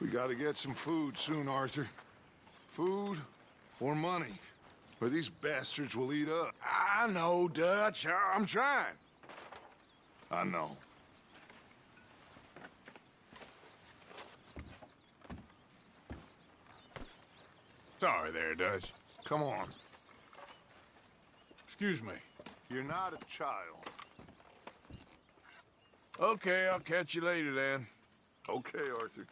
We gotta get some food soon, Arthur. Food or money. Or these bastards will eat up. I know, Dutch. I'm trying. I know. Sorry there, Dutch. Come on. Excuse me. You're not a child. Okay, I'll catch you later then. Okay, Arthur.